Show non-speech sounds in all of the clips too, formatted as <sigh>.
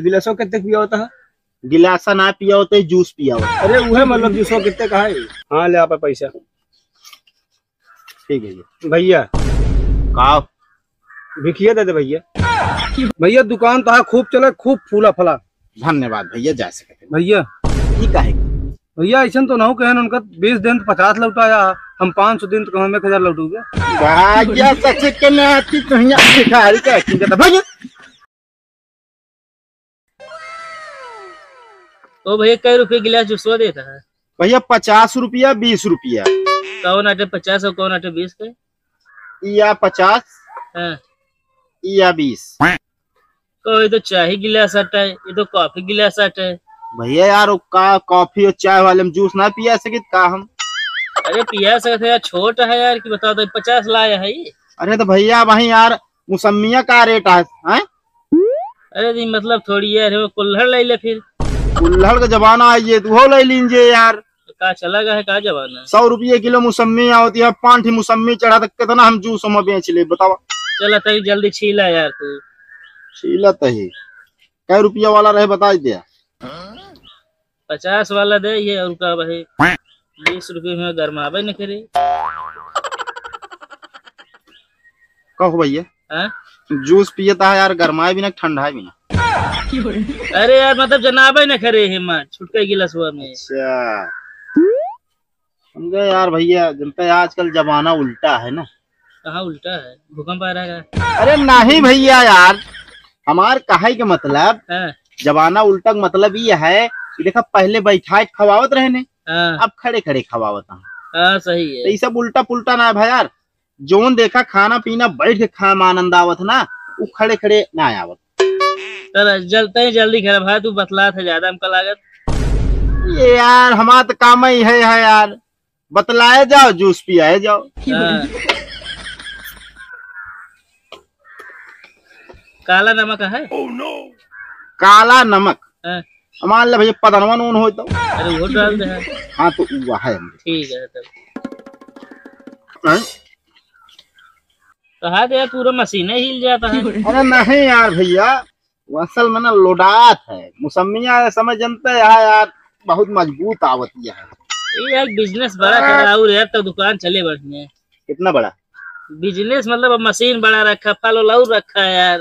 गिलासो कितने पिया होता है? गिलासा ना पिया होता है जूस पिया होता। है अरे वो है मतलब जूसो कितने का है? हाँ ले आप पैसा। ठीक है जी। भैया। का भिखिए दे दे भैया। भैया दुकान तो खूब चले खूब फूला फला। धन्यवाद भैया जा सकते भैया। ये काहे भैया ऐसा तो ना हो कहन उनका बीस दिन तो पचास लौटाया हम पाँच सौ दिन तो कहूँ एक हज़ार लौटूगे। सच के ना आती तो भैया तो भैया कई रुपए गिलास जूसवा देता है। भैया पचास रुपया बीस रुपया। कौन आटे पचास और कौन आटे बीस के या पचास हाँ। या बीस। को ये तो चाय गिलास आटा है ये तो कॉफ़ी गिलास आटा है। भैया यार का कॉफ़ी और चाय वाले में जूस ना पिया सके का हम? अरे पिया सकते यार छोटा है यार कि बताओ तो पचास लाया है ये। अरे तो भैया वही यार मुसम्मिया का रेट है हैं? अरे नहीं मतलब थोड़ी यार वो कुल्हड़ ले ले फिर। कुल्हड़ का जमाना आइए तो वो ले लीजिए यार। का चला गया है का जमाना सौ रुपये किलो मुसम्मी होती है पाँच ही मुसम्मी चढ़ा तक कितना हम जूस में बेच ले बताओ। चला तभी जल्दी छीला यार तू। शीलत ही कै रुपया वाला रहे बता दिया पचास वाला दे ये और का भाई। बीस रुपए में गरमावे न करे। कहो भैया हाँ? जूस पियता है यार गरमाए भी ना ठंडा भी ना <laughs> अरे यार मतलब जनाबे न करे हिम्मत। छुटका गिलास हुआ में अच्छा। समझे यार भैया जनता है आजकल जमाना उल्टा है ना। कहा उल्टा है? भूकंप आ रहा है। अरे नहीं भैया यार हमार कहे के मतलब हाँ। जमाना उल्टा का मतलब ये है कि देखा पहले बैठा खवावत रहे ने हाँ। अब खड़े खड़े खवावत हाँ। सही तो है ये सब उल्टा पुल्टा ना है भाई यार। जोन देखा खाना पीना बैठ के खाए में आनंद आवत ना वो खड़े खड़े ना आवत। जल्दी ही जल्दी कर भाई तू बतला था ज़्यादा हमका लागत। ये यार हमारा तो काम ही है, है यार। बतलाए जाओ जूस पियाए जाओ। हाँ। काला नमक है? काला नमक? हाँ, मान ले भैया पदनवा नून हो तो। अरे वो डाल दे। हाँ। तो वो है। ठीक है तब। हैं? तो हाथ यार पूरा मशीन हिल जाता है। अरे नहीं यार भैया। असल में ना लोडात है। मुसम्मिया समझ जनते है यार बहुत मज़बूत आवती है। ये यार बिज़नेस बड़ा कर रहा और यार तो दुकान चले बढ़िया कितना बड़ा? बिज़नेस मतलब अब मशीन बड़ा रखा फल और रखा है यार।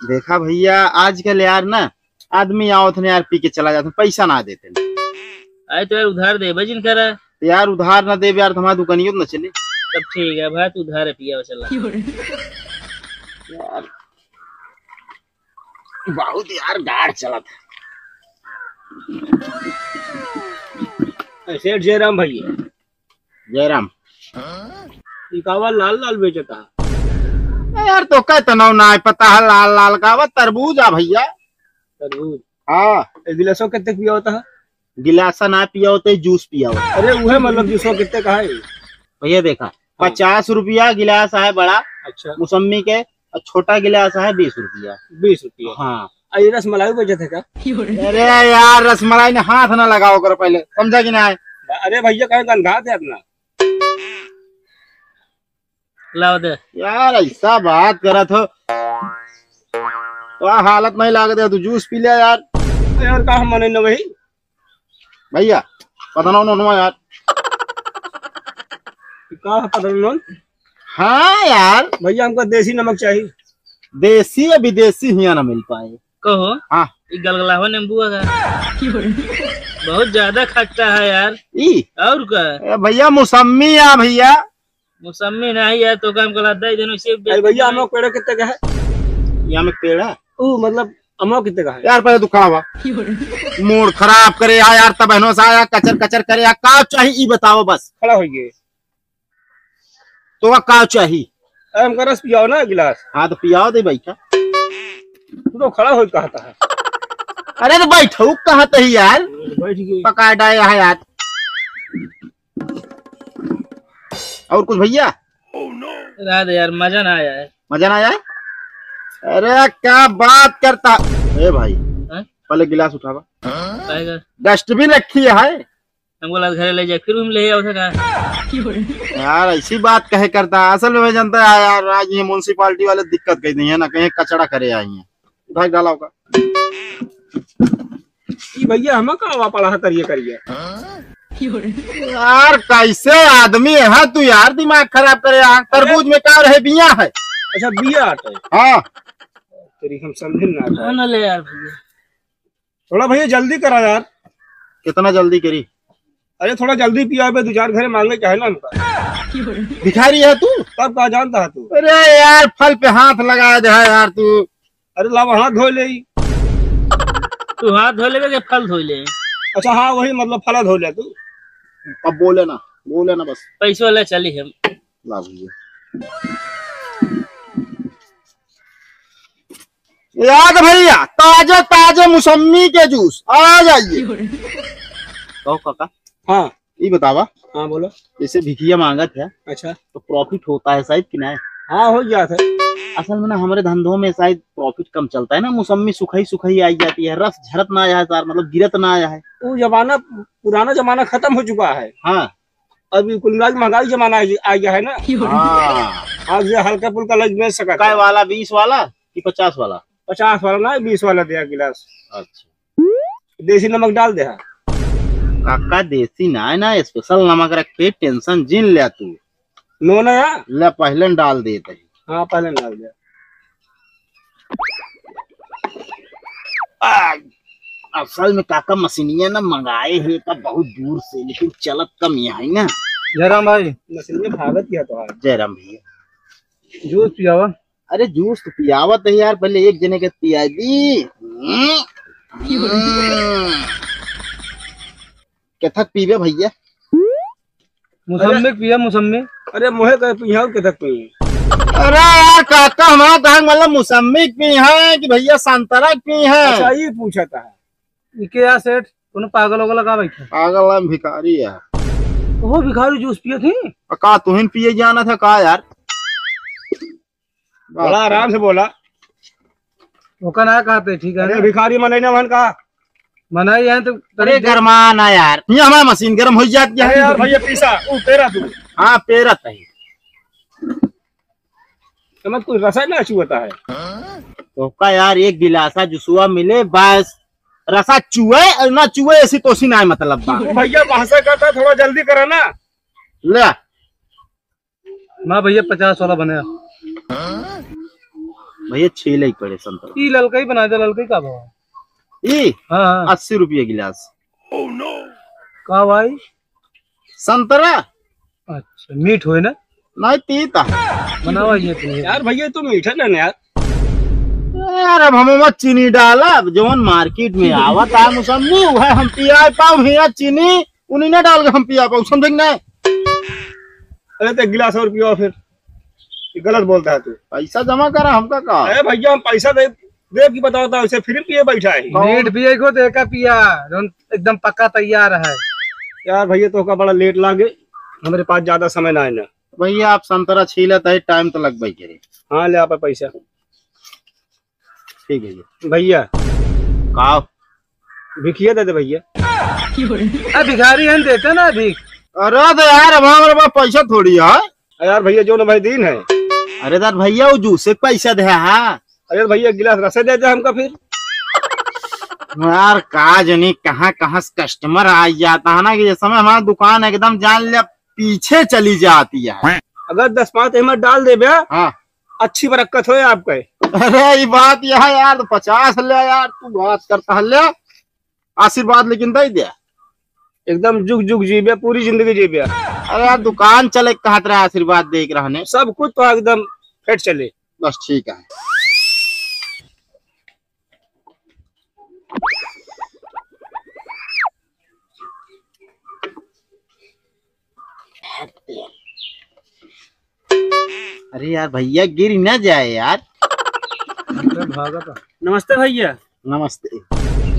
देखा भैया आजकल यार ना आदमी आवत ने यार पी के चला जाते पैसा ना देते। आए तो यार उधार दे बजिन करा तो यार उधार ना दे यार तो हमारी दुकानियों तो न चले। तब ठीक है भाई तू उधार पिया चला। यार बहुत यार गाड़ चला था। सेठ जयराम भैया जयराम। इकावा लाल लाल बेचता। यार तो कह तनाव ना है पता है लाल लाल का वो तरबूज आ भैया। तरबूज। हाँ। गिलासो कितने पिया होता है? गिलासा ना पिया होते जूस पिया होता। अरे वो है मतलब जूसो कितने का है? भैया देखा पचास रुपया गिलास है बड़ा अच्छा। मौसमी के और छोटा गिलास है बीस रुपया। बीस रुपया। हाँ। आ, ये रसमलाई बेचते का अरे यार रसमलाई ने हाथ ना लगाओ करो पहले समझा कि ना है अरे भैया कहीं गंधा थे अपना। लाओ दे। यार ऐसा बात करा तो। तो हालत नहीं लागत है तू जूस पी लिया यार। यार कहा मने न वही भैया पता ना उन्होंने यार। कहा पता नहीं हाँ यार। भैया हमको देसी नमक चाहिए। देसी या विदेशी हिया ना मिल पाए। कहो हाँ। ये गलगलावा नींबू का बहुत ज़्यादा खट्टा है यार। ई? और का? भैया मौसमी या भैया। मौसमी नहीं यार तो काम कला दे देनो से अरे भैया अमो पेड़ कितने का है? यहाँ में पेड़? है ओ मतलब अमो कितने का है? यार पहले तू खड़ा हुआ। <laughs> मूड खराब करे यार तब बहनों से आया कचर कचर करे या का चाहिए ई बताओ बस। खड़ा हो गए तो का चाहिए? हमका रस पियाओ ना गिलास। हाँ तो पियाओ दे बैठा तू तो खड़ा हो कहता है। अरे तो बैठो कहा तो ही यार। बैठ गई। पका डाया है यार। और कुछ भैया? रहा दे यार मज़ा ना आया है। मज़ा ना आया है? अरे क्या बात करता ए भाई हाँ? पहले गिलास उठावा। डस्टबिन रखी है। हमको लगा घर ले जाए फिर हम ले आओ था यार ऐसी बात कहे करता है। असल में जानता है यार आज ये म्यूनसिपालिटी वाले दिक्कत कही नहीं है ना कहीं कचड़ा करे आई है। उधार डाला होगा। भैया हम का पढ़ा करिए करिए। यार कैसे आदमी है तू यार दिमाग खराब करे यार तरबूज में क्या रहे बिया है? अच्छा बिया आटे हाँ। तेरी हम समझे ना। हाँ ना ले यार भैया। थोड़ा भैया जल्दी करा यार। कितना जल्दी करी? अरे थोड़ा जल्दी पिया दो चार घरे मांगे क्या है ना हमका <laughs> भिखारी है तू? तब कहा जानता है तू? अरे यार फल पे हाथ लगा दे है यार तू। अरे लावा हाथ धो ले। तू हाथ धो लेबे के फल धो ले? अच्छा हाँ वही मतलब फला धो ले तू। अब बोले ना बोले ना बस। पैसो ले चली हम। ला भैया याद भैया ताजे ताजे मौसमी के जूस आ जाइए। कहो काका। हाँ। ये बतावा। हाँ बोलो। जैसे भिखिया मांगत है अच्छा। तो प्रॉफिट होता है शायद कि नहीं? हाँ हो गया था। असल में ना हमारे धंधों में शायद प्रॉफिट कम चलता है ना मौसमी सुखाई सुखाई आई जाती है रस झरत ना आया है सर मतलब गिरत ना आया है। वो जमाना पुराना जमाना खत्म हो चुका है। हाँ। अभी कुल मिला महँगाई जमाना आ- गया है ना। <laughs> हाँ। ये हल्का फुल्का लग बेच सका काय वाला बीस वाला कि पचास वाला? पचास वाला ना बीस वाला दिया गिलास। अच्छा। देसी नमक डाल दे हाँ। काका देसी ना है ना स्पेशल नमक रख के टेंशन जिन ले तू. नो ना यार ले पहले डाल देते हैं हाँ पहले डाल दिया. असल में काका मशीनिया ना मंगाए है का बहुत दूर से लेकिन चलत कम यहाँ है ना। जयराम भाई। मशीन में भागत किया तो है जयराम भैया जूस पियावा। अरे जूस तो पियावत है यार पहले एक जने के पिया दी। हम्म। कथक पीबे भैया? मौसमी पिया अरे मोहे कर पिया के तक पी अरे यार काका हमारा कहा मतलब मौसमी पी है कि भैया संतरा पी अच्छा ये पूछा था इके यार सेठ तूने पागल होगल लगा बैठा। पागल है, भिखारी है। वो भिखारी जूस पिए थी? का तुहिन पिए जाना था का यार? बड़ा आराम से बोला। वो का ना कहते ठीक है ना? भिखारी मनैना मन मनाई है तो अरे गरमाना यार। ये हमारा मशीन गर्म हो जाती अरे यार है भैया पीसा ऊ तेरा तू। हाँ पेरत है। समझ कोई रसायन ना होता है। तो का यार एक गिलासा जुसुआ मिले बस। रसा चुए और ना चुए ऐसी तोसी ना है मतलब बा। भैया भाषा करता थोड़ा जल्दी करा ना। ले। माँ भैया पचास वाला बने। भैया छीले ही पड़े संतरा। ई ललका ही बना दे ललका ही का भाव ई अस्सी रुपये गिलास। का भाई? संतरा। अच्छा मीठ हो ना? नहीं तीता बनावा ये तो यार भैया तू मीठा ना यार यार। अब हमें मत चीनी डाला जवन मार्केट में आवत है मौसमी वह हम पिया पाओ भैया चीनी उन्हीं ने डाल के हम पिया पाओ समझ ना अरे तो गिलास और पियो फिर। गलत बोलता है तू। पैसा जमा करा हमका का। अरे भैया हम पैसा दे दे की बताओ था उसे फिर पिए बैठा है। मीठ पिए को तो एका पिया एकदम पक्का तैयार है। यार भैया तो का बड़ा लेट लागे। हमारे पास ज़्यादा समय ना है ना। भैया आप संतरा छीलत है टाइम तो लग भाई करे हाँ ले आप पैसा। ठीक है जी। भैया। का भिखिए दे दे भैया। भिखारी हैं देते ना अभी। अरे तो यार अब हमारे पास पैसा थोड़ी है। यार भैया जो ना भाई दिन है। अरे यार भैया वो जूस एक पैसा दे हाँ। अरे भैया गिलास रसे दे दे हमका फिर। यार का जनी कहाँ कहाँ से कस्टमर आ जाता है ना कि जिस समय हमारा दुकान एकदम जान लिया पीछे चली जाती है। अगर दस पाँच अहमद डाल दे भैया हाँ। अच्छी बरक्कत हो आपका। अरे ये बात यह है यार तो पचास ले यार तू बात करता है ले। आशीर्वाद लेकिन दे दिया एकदम जुग जुग जीबे पूरी ज़िंदगी जीबे अरे यार दुकान चले कहा रहे आशीर्वाद देख रहने सब कुछ तो एकदम फिट चले। बस ठीक है। अरे यार भैया गिर न जाए यार। भागा था। नमस्ते भैया। नमस्ते।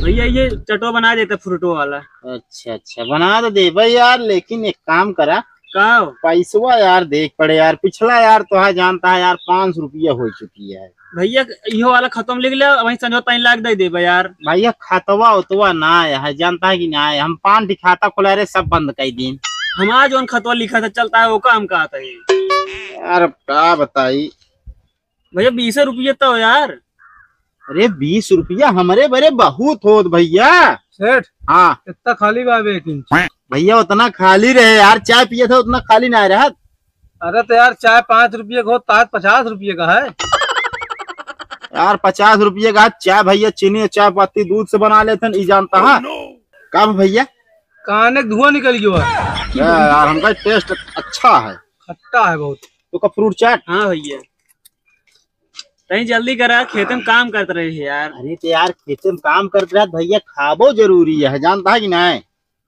भैया ये चटो बना देते फ्रूटो वाला। अच्छा अच्छा बना तो दे भाई यार लेकिन एक काम करा। का पैसवा यार देख पड़े यार पिछला यार तो है जानता है यार पाँच सौ रुपया हो चुकी है। भैया इहो वाला खत्म लिख ले वही संजो तीन लाख दे दे यार। भैया खातवा उतवा ना है जानता है कि ना आया हम पान ठी खाता खुला रहे सब बंद कर दिन हमारा जो खतवा लिखा था चलता है वो काम का आता है। यार अब क्या बताई? भैया बीस रुपये तो यार। अरे बीस रुपया? हमारे बड़े बहुत हो भैया। सेठ हाँ। इतना खाली भैया उतना खाली रहे। यार चाय पिए थे उतना खाली ना रहा। अरे तो यार चाय पाँच रुपये का हो ताज पचास रुपये का है। यार पचास रुपये का चाय भैया चीनी चाय पत्ती दूध से बना लेते हैं, जानता है। कब भैया? काने धुआँ निकल गया। यार हमका टेस्ट अच्छा है। खट्टा है बहुत। तो का फ्रूट चाट हाँ भैया। कहीं जल्दी करा खेत में काम करते रहे यार। अरे तो यार खेते में काम करते रहे भैया खाबो ज़रूरी है जानता है कि नहीं?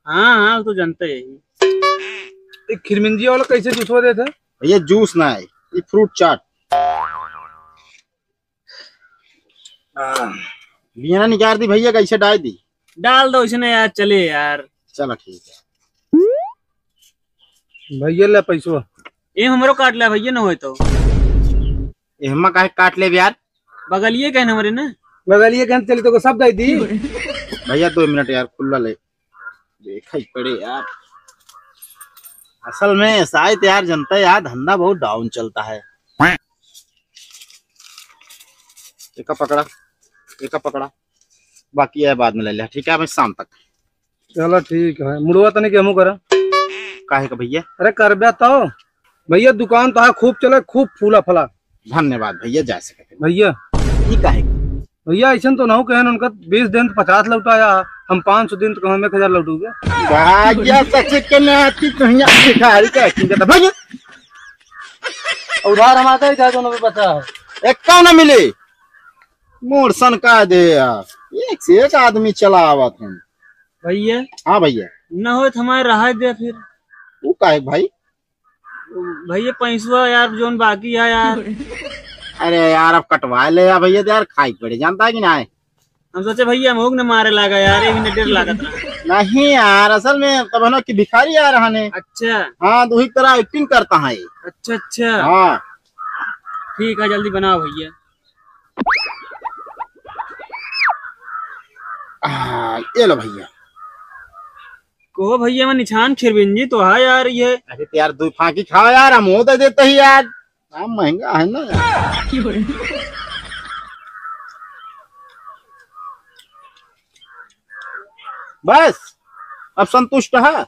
हाँ हाँ तो जानते हैं खिरमिंजी वाला कैसे जूसवा देते? भैया जूस ना है ये फ्रूट चाट बिना निकाल दी भैया कैसे डाल दी? डाल दो इसने यार चले यार। चलो ठीक है। भैया ले ये हमरो काट लिया भैया ना तो। एहमा काहे काट ले यार? बगलिए कहने हमारे ना? बगलिए कहते चली तो सब दे दी। भैया दो मिनट यार खुला ले। देखा ही पड़े यार। असल में शायद यार जनता यार धंधा बहुत डाउन चलता है। एक पकड़ा एक पकड़ा। बाकी है बाद में ले लिया ठीक है मैं शाम तक। चलो ठीक है। मुड़वा तने के हमू करा? काहे का भैया? अरे कर तो। भैया दुकान तो है खूब चले खूब फूला फला। धन्यवाद भैया जा सकते भैया। ये काहे का? भैया ऐसा तो ना हो कहन उनका बीस दिन तो पचास लौटाया हम पाँच सौ दिन तो हम एक हज़ार लौटूगे। भैया। उधार हम आता ही दोनों में बचा है। एक ना मिले? मोर सन का दे यार। एक से एक आदमी चला आवत हूँ। भैया। हाँ भैया। न हो तो हमारे रहा दे फिर। वो काहे भाई? भैया पैसवा यार जोन बाकी है यार। अरे यार अब कटवा ले यार भैया तो यार खाई पड़े जानता है कि नहीं हम सोचे भैया मोग ने मारे लागा यार एक मिनट डेढ़ लागत रहा। नहीं यार असल में तब है ना कि भिखारी आ रहा ने अच्छा। हाँ तो वही तरह एक्टिंग करता है। अच्छा अच्छा। हाँ। ठीक है जल्दी बनाओ भैया। आ, ये लो भैया। कहो भैया मैं निशान खिरबिंजी तो है यार ये। अरे तो यार दो फाकी खाओ यार हम हो दे देते ही यार। हाँ महँगा है ना यार। बस अब संतुष्ट है।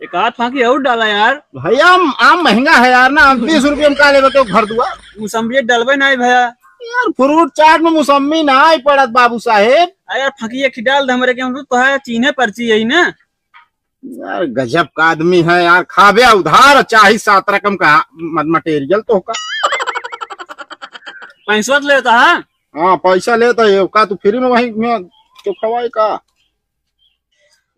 एक आध फांकी और डाला यार। भैया आम आम महँगा है यार ना बीस रुपये में का लेबे तो घर दुआ। मुसम्बी डलबे नहीं भैया। यार फ्रूट चाट में मौसमी ना ही पड़त बाबू साहेब। यार फकिया खिडाल दे हमरे के हम तो है चीन्हे पर्ची यही ना। यार गजब का आदमी है यार। खाबे उधार चाहे सात रकम का। मटेरियल तो का पैसवा तो लेता है? हाँ पैसा लेता है का तू फ्री में वही में तो खवाई का।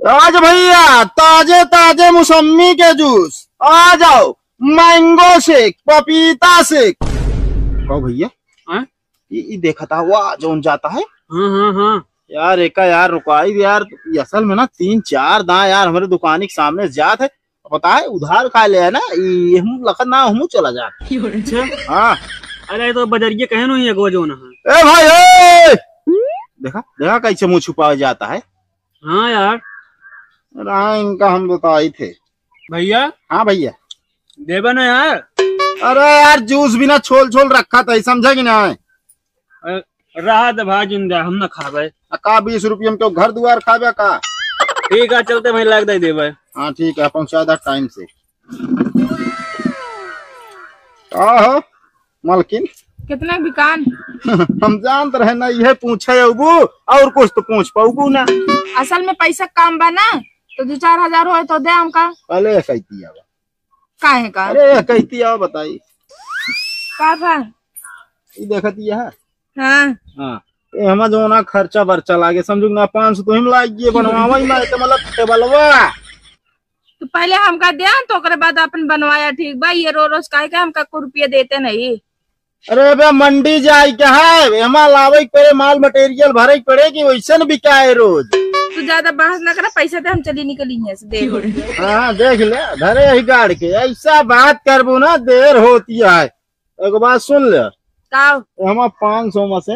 आज भैया ताजे ताजे मौसमी के जूस। आ जाओ मैंगो शेक पपीता शेक कहो भैया हाँ? ये देखा था वाह जोन जाता है। हाँ हाँ हाँ। यार एका यार रुकाई यार असल में ना तीन चार दां यार हमारे दुकानी के सामने जात है। पता है उधार खा ले है ना ये हम लखन ना हम चला जात अच्छा? हाँ। अरे तो बजरिया कहे नो ही एगो जो ना। ए भाई ए! देखा देखा कैसे मुँह छुपा जाता है। हाँ यार। अरे हाँ, इनका हम बताए थे। भैया? हाँ भैया। देबे ना यार। अरे यार जूस भी ना छोल छोल रखा था समझा कि नहीं? अ, रहा भाई ज़िंदा हम ना खाबे। आ का बीस रुपये में तो घर दुआर खाबे का? ठीक है चलते भाई लाग दे देबे। हाँ ठीक है पहुँचा दा टाइम से। का हो मलकिन। कितना दुकान <laughs> हम जानते रहे ना यह पूछे अबू और कुछ तो पूछ पाऊबू ना। असल में पैसा कम बा ना तो दो चार हज़ार हो तो दे हमका। पहले कहती काहे का? अरे कहती आवा बताई। का देखती है हाँ। हाँ। ए हमा जो ना खर्चा बर्चा लागे समझू ना पाँच सौ तो हम लागिए बनवावा ही ना तो मतलब टेबलवा तो पहले हमका दे तो ओकरे बाद अपन बनवाया ठीक बा। ये रो रोज काहे का हमका को रुपया देते नहीं। अरे बे मंडी जाए क्या है एमा लावे के पड़े माल मटेरियल भरे के पड़े कि वैसन बिकाए रोज? तू ज़्यादा बहस ना करा पैसा दे हम चली निकली यहाँ से दे <laughs> हाँ देख ले धरे ही गाड़ के ऐसा बात करबू ना देर होती है। एक बात सुन ले। हमा पाँच सौ में से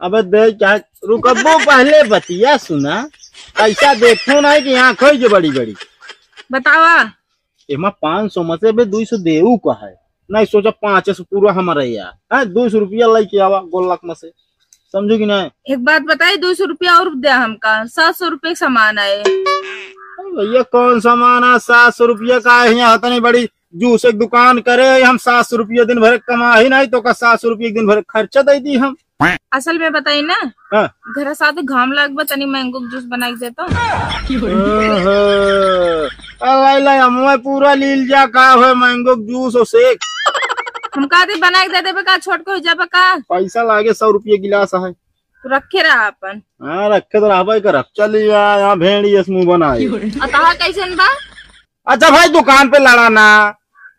अबे दे क्या रुकबो पहले बतिया सुना ऐसा देखो ना कि यहाँ खोई बड़ी बड़ी। बतावा एमा पाँच सौ में से बे दो सौ देऊ का है। नहीं सोचा पाँच सौ पूरा हमारे यार दो सौ रुपया लेके आवा गोल लाख में से। समझो कि नहीं? एक बात बताइए दो सौ रुपया और दे हमका। सात सौ रुपये सामान आए भैया कौन सामान है? सात सौ रुपया का है यहाँ इतनी बड़ी। जूस एक दुकान करे हम सात सौ रुपया दिन भर कमा ही नहीं तो का सात सौ रुपया एक दिन भर खर्चा दे दी हम। असल में बताई ना हाँ। घर साथ घाम लग तनी मैंगो जूस बना के देता अल्लाह हमें पूरा लील जा का है मैंगो जूस और शेक। हम कहा थे बना के दे देबे का छोट के हो जाबे का पैसा लागे सौ रुपया गिलास है। तू रखे रहा अपन। हाँ रखे तो रहा भाई कर चलिए यहाँ भेड़ी मुँह अतः कैसे बा? अच्छा भाई दुकान पे लड़ाना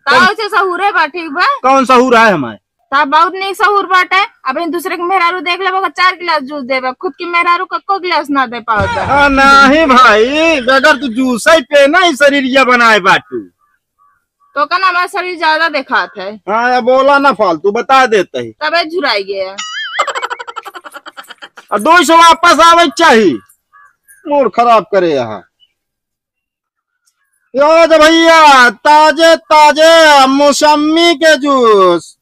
सहूरे बा बा कौन सा हो रहा है हमारे? बहुत नहीं सहूर बाटे अब इन दूसरे के मेहरारू देख ले चार गिलास जूस देबे खुद की मेहरारू कक्को गिलास ना दे पाओ तो? हाँ, नहीं भाई अगर तू जूस ही पे ना ही शरीर ये बनाए बाटू तो। का हमारा शरीर ज़्यादा दिखात है। हाँ बोला ना फालतू बता देते ही। तबे झुराई गया। दो सौ वापस आवे चाहिए मूड खराब करे यहाँ। भैया ताजे ताजे मौसमी के जूस।